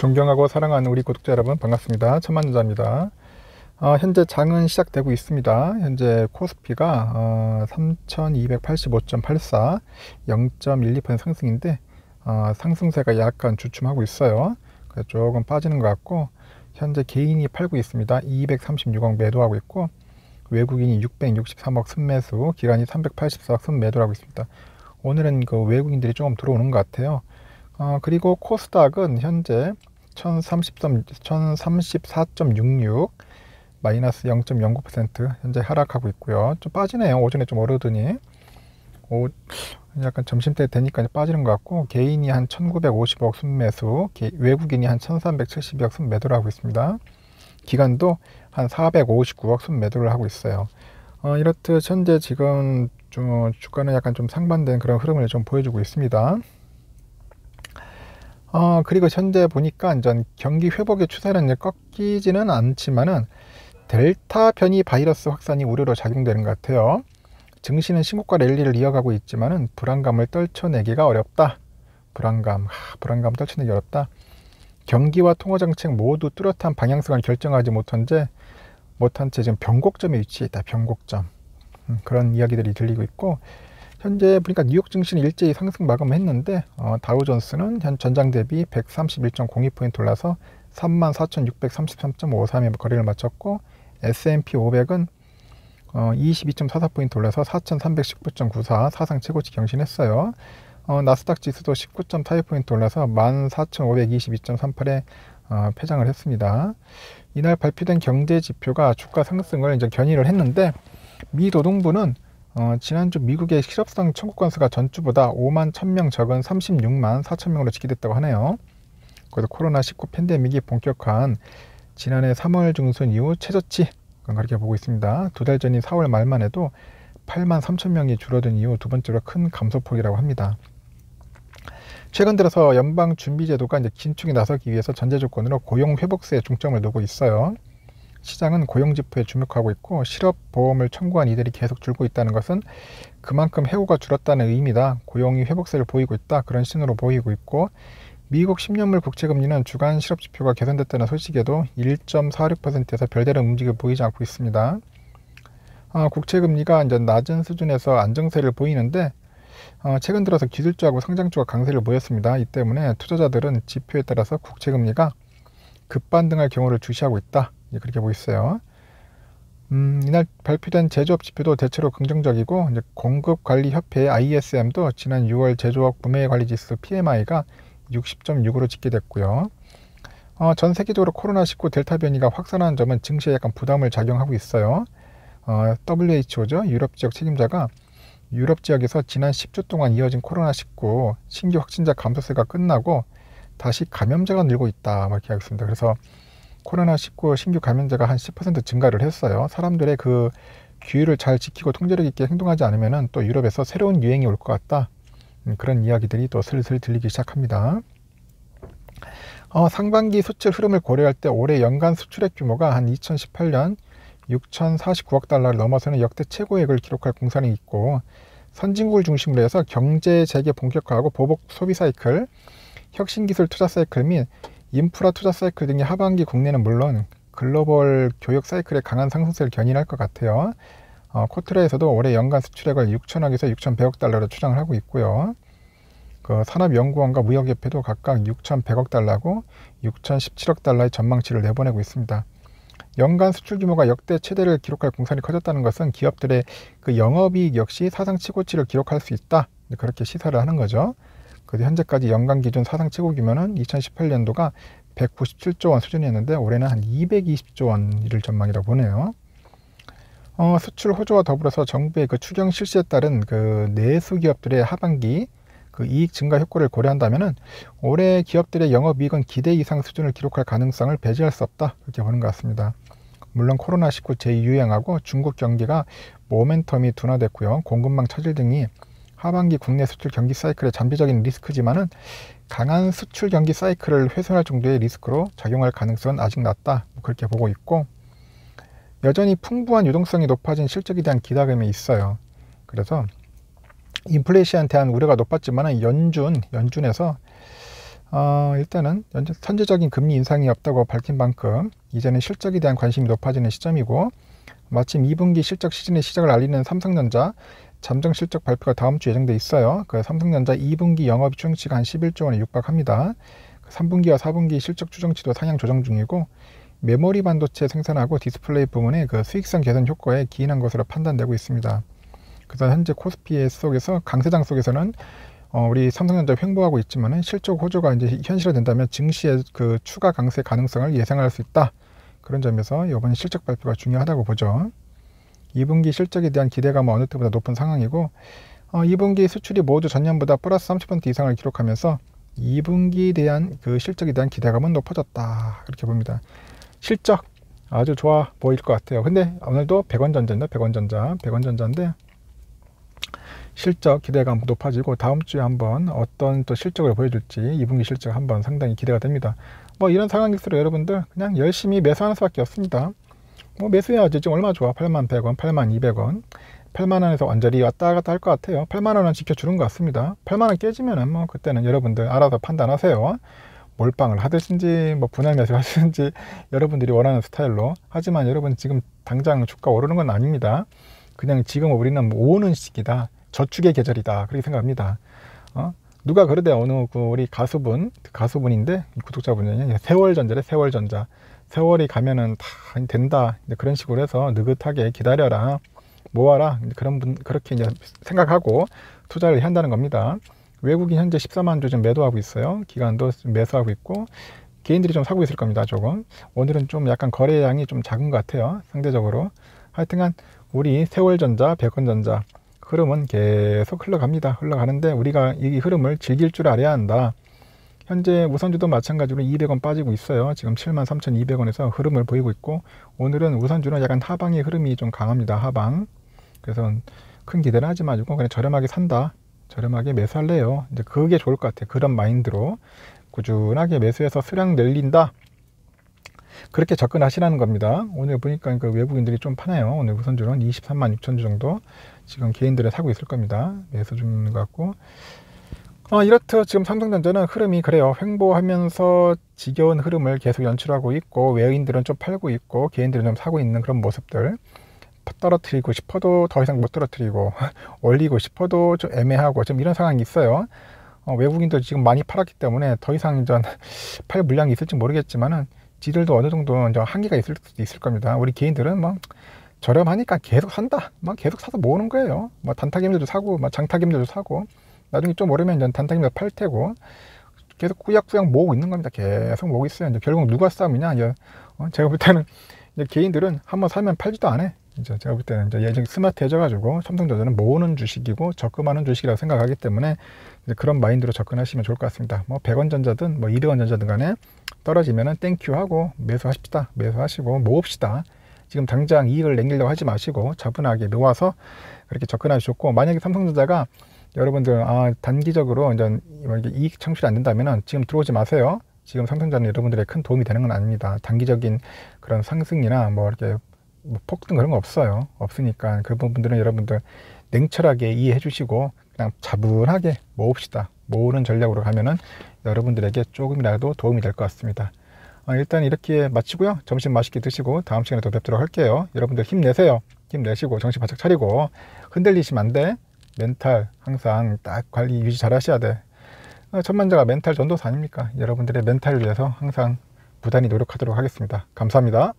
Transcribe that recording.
존경하고 사랑하는 우리 구독자 여러분 반갑습니다. 천만여자입니다. 어, 현재 장은 시작되고 있습니다. 현재 코스피가 어, 3285.84 0.12% 상승인데 어, 상승세가 약간 주춤하고 있어요. 조금 빠지는 것 같고 현재 개인이 팔고 있습니다. 236억 매도하고 있고 외국인이 663억 순매수, 기관이 384억 순매도를 하고 있습니다. 오늘은 그 외국인들이 조금 들어오는 것 같아요. 어, 그리고 코스닥은 현재 1034.66 마이너스 0.09% 현재 하락하고 있고요. 좀 빠지네요. 오전에 좀 오르더니 오, 약간 점심때 되니까 빠지는 것 같고 개인이 한 1950억 순매수, 개, 외국인이 한 1370억 순매도를 하고 있습니다. 기간도 한 459억 순매도를 하고 있어요. 어, 이렇듯 현재 지금 좀 주가는 약간 좀 상반된 그런 흐름을 좀 보여주고 있습니다. 어, 그리고 현재 보니까 이제 경기 회복의 추세는 꺾이지는 않지만은 델타 변이 바이러스 확산이 우려로 작용되는 것 같아요. 증시는 신고가 랠리를 이어가고 있지만은 불안감을 떨쳐내기가 어렵다. 불안감, 하, 불안감 떨쳐내기 어렵다. 경기와 통화 정책 모두 뚜렷한 방향성을 결정하지 못한 채 못한 채 지금 변곡점에 위치해 있다. 변곡점. 음, 그런 이야기들이 들리고 있고 현재 보니까 뉴욕 증시는 일제히 상승 마감했는데 어, 다우존스는 현 전장 대비 131.02포인트 올라서 34,633.53에 거래를 마쳤고 S&P 500은 어, 22.44포인트 올라서 4,319.94 사상 최고치 경신했어요. 어, 나스닥 지수도 19.42포인트 올라서 14,522.38에 어, 폐장을 했습니다. 이날 발표된 경제 지표가 주가 상승을 이제 견인을 했는데 미 노동부는 어, 지난주 미국의 실업상 청구 건수가 전주보다 5만 1000명 적은 36만 4천명으로 집계됐다고 하네요. 그래서 코로나19 팬데믹이 본격화한 지난해 3월 중순 이후 최저치 그렇게 보고 있습니다. 두 달 전인 4월 말만 해도 8만 3천 명이 줄어든 이후 두 번째로 큰 감소폭이라고 합니다. 최근 들어서 연방 준비제도가 이제 긴축에 나서기 위해서 전제 조건으로 고용 회복세에 중점을 두고 있어요. 시장은 고용 지표에 주목하고 있고 실업 보험을 청구한 이들이 계속 줄고 있다는 것은 그만큼 해고가 줄었다는 의미다. 고용이 회복세를 보이고 있다. 그런 신호로 보이고 있고 미국 10년물 국채금리는 주간 실업지표가 개선됐다는 소식에도 1.46%에서 별다른 움직임을 보이지 않고 있습니다. 어, 국채금리가 이제 낮은 수준에서 안정세를 보이는데 어, 최근 들어서 기술주하고 상장주가 강세를 보였습니다. 이 때문에 투자자들은 지표에 따라서 국채금리가 급반등할 경우를 주시하고 있다. 그렇게 보고 있어요. 음, 이날 발표된 제조업 지표도 대체로 긍정적이고 이제 공급관리협회 ISM도 지난 6월 제조업 구매관리지수 PMI가 60.6으로 집계됐고요. 어, 전 세계적으로 코로나19 델타 변이가 확산하는 점은 증시에 약간 부담을 작용하고 있어요. 어, WHO죠. 유럽 지역 책임자가 유럽 지역에서 지난 10주 동안 이어진 코로나19 신규 확진자 감소세가 끝나고 다시 감염자가 늘고 있다. 이렇게 하고 있습니다. 그래서 코로나19 신규 감염자가 한 10% 증가를 했어요. 사람들의 그 규율을 잘 지키고 통제력 있게 행동하지 않으면 또 유럽에서 새로운 유행이 올 것 같다. 음, 그런 이야기들이 또 슬슬 들리기 시작합니다. 어, 상반기 수출 흐름을 고려할 때 올해 연간 수출액 규모가 한 2018년 6,049억 달러를 넘어서는 역대 최고액을 기록할 공산이 있고 선진국을 중심으로 해서 경제 재개 본격화하고 보복 소비 사이클, 혁신기술 투자 사이클 및 인프라 투자 사이클 등의 하반기 국내는 물론 글로벌 교육 사이클의 강한 상승세를 견인할 것 같아요. 어, 코트라에서도 올해 연간 수출액을 6천억에서 6,100억 달러로 추정을 하고 있고요. 그 산업연구원과 무역협회도 각각 6,100억 달러고 6,017억 달러의 전망치를 내보내고 있습니다. 연간 수출 규모가 역대 최대를 기록할 공산이 커졌다는 것은 기업들의 그 영업이익 역시 사상 최고치를 기록할 수 있다. 그렇게 시사를 하는 거죠. 그래서 현재까지 연간 기준 사상 최고 규모는 2018년도가 197조 원 수준이었는데 올해는 한 220조 원일 전망이라고 보네요. 어, 수출 호조와 더불어서 정부의 그 추경 실시에 따른 그 내수 기업들의 하반기 그 이익 증가 효과를 고려한다면은 올해 기업들의 영업이익은 기대 이상 수준을 기록할 가능성을 배제할 수 없다 그렇게 보는 것 같습니다. 물론 코로나19 재유행하고 중국 경기가 모멘텀이 둔화됐고요. 공급망 차질 등이 하반기 국내 수출 경기 사이클의 잠재적인 리스크지만은 강한 수출 경기 사이클을 훼손할 정도의 리스크로 작용할 가능성은 아직 낮다 뭐 그렇게 보고 있고 여전히 풍부한 유동성이 높아진 실적에 대한 기대감이 있어요. 그래서 인플레이션에 대한 우려가 높았지만 연준 연준에서 어, 일단은 현재 선제적인 금리 인상이 없다고 밝힌 만큼 이제는 실적에 대한 관심이 높아지는 시점이고 마침 2분기 실적 시즌의 시작을 알리는 삼성전자 잠정 실적 발표가 다음 주 예정돼 있어요. 그 삼성전자 2분기 영업 추정치가 한 11조 원에 육박합니다. 3분기와 그 4분기 실적 추정치도 상향 조정 중이고 메모리 반도체 생산하고 디스플레이 부문의 그 수익성 개선 효과에 기인한 것으로 판단되고 있습니다. 그래서 현재 코스피 속에서 강세장 속에서는 어, 우리 삼성전자 횡보하고 있지만은 실적 호조가 이제 현실화된다면 증시의 그 추가 강세 가능성을 예상할 수 있다. 그런 점에서 이번 실적 발표가 중요하다고 보죠. 2분기 실적에 대한 기대감은 어느 때보다 높은 상황이고 어, 2분기 수출이 모두 전년보다 플러스 30% 이상을 기록하면서 2분기에 대한 그 실적에 대한 기대감은 높아졌다. 그렇게 봅니다. 실적 아주 좋아 보일 것 같아요. 근데 오늘도 100원 전자인데 100원 전자, 100원 전자인데 실적 기대감 높아지고 다음 주에 한번 어떤 또 실적을 보여줄지 2분기 실적 한번 상당히 기대가 됩니다. 뭐 이런 상황일수록 여러분들 그냥 열심히 매수하는 수밖에 없습니다. 뭐 매수해야지 지금 얼마 좋아 8만 100원, 8만 200원 8만 원에서 완전히 왔다 갔다 할 것 같아요. 8만 원은 지켜주는 것 같습니다. 8만 원 깨지면은 뭐 그때는 여러분들 알아서 판단하세요. 몰빵을 하듯인지 뭐 분할 매수 하시든지 여러분들이 원하는 스타일로 하지만 여러분 지금 당장 주가 오르는 건 아닙니다. 그냥 지금 우리는 뭐 오는 시기다. 저축의 계절이다. 그렇게 생각합니다. 어? 누가 그러대 어느 그 우리 가수분 가수분인데 구독자분이 세월전자래 세월전자 세월이 가면은 다 된다 그런 식으로 해서 느긋하게 기다려라 모아라 그런 분 그렇게 이제 생각하고 투자를 한다는 겁니다. 외국인 현재 14만 주좀 매도하고 있어요. 기관도 매수하고 있고 개인들이 좀 사고 있을 겁니다. 조금 오늘은 좀 약간 거래량이 좀 작은 것 같아요. 상대적으로 하여튼간 우리 세월전자, 백원전자 흐름은 계속 흘러갑니다. 흘러가는데 우리가 이 흐름을 즐길 줄 알아야 한다. 현재 우선주도 마찬가지로 200원 빠지고 있어요. 지금 73,200원에서 흐름을 보이고 있고 오늘은 우선주는 약간 하방의 흐름이 좀 강합니다. 하방. 그래서 큰 기대는 하지 마시고 그냥 저렴하게 산다. 저렴하게 매수할래요. 이제 그게 좋을 것 같아요. 그런 마인드로 꾸준하게 매수해서 수량 늘린다. 그렇게 접근하시라는 겁니다. 오늘 보니까 그 외국인들이 좀 파네요. 오늘 우선주는 23만 6천 주 정도 지금 개인들이 사고 있을 겁니다. 매수 중인 것 같고. 어, 이렇듯 지금 삼성전자는 흐름이 그래요. 횡보하면서 지겨운 흐름을 계속 연출하고 있고 외인들은 좀 팔고 있고 개인들은 좀 사고 있는 그런 모습들. 떨어뜨리고 싶어도 더 이상 못 떨어뜨리고 올리고 싶어도 좀 애매하고 좀 이런 상황이 있어요. 어, 외국인도 지금 많이 팔았기 때문에 더 이상 전팔 물량이 있을지 모르겠지만은 지들도 어느 정도 이제 한계가 있을 수도 있을 겁니다. 우리 개인들은 뭐 저렴하니까 계속 산다. 뭐 계속 사서 모으는 거예요. 뭐 단타기임들도 사고, 뭐 장타기임들도 사고. 나중에 좀 오르면 이제 단타기임들 팔 테고 계속 꾸역꾸역 모으고 있는 겁니다. 계속 모으고 있어요. 이제 결국 누가 싸움이냐? 이제 어, 제가 볼 때는 이제 개인들은 한번 사면 팔지도 않아. 이제 제가 볼 때는 이제 예전 스마트해져가지고 삼성전자는 모으는 주식이고 적금하는 주식이라고 생각하기 때문에 그런 마인드로 접근하시면 좋을 것 같습니다. 뭐 100원 전자든 뭐 200원 전자든 간에 떨어지면은 thank you 하고 매수하십시다. 매수하시고 모읍시다. 지금 당장 이익을 남기려고 하지 마시고 차분하게 모아서 그렇게 접근하셨고 만약에 삼성전자가 여러분들 아 단기적으로 이제 이익 창출이 안 된다면은 지금 들어오지 마세요. 지금 삼성전자는 여러분들의 큰 도움이 되는 건 아닙니다. 단기적인 그런 상승이나 뭐 이렇게 뭐 폭등 그런 거 없어요. 없으니까 그 부분들은 여러분들 냉철하게 이해해 주시고 그냥 차분하게 모읍시다. 모으는 전략으로 가면은 여러분들에게 조금이라도 도움이 될 것 같습니다. 어, 일단 이렇게 마치고요. 점심 맛있게 드시고 다음 시간에 또 뵙도록 할게요. 여러분들 힘내세요. 힘내시고 정신 바짝 차리고 흔들리시면 안 돼. 멘탈 항상 딱 관리 유지 잘 하셔야 돼. 어, 천만자가 멘탈 전도사 아닙니까? 여러분들의 멘탈을 위해서 항상 부단히 노력하도록 하겠습니다. 감사합니다.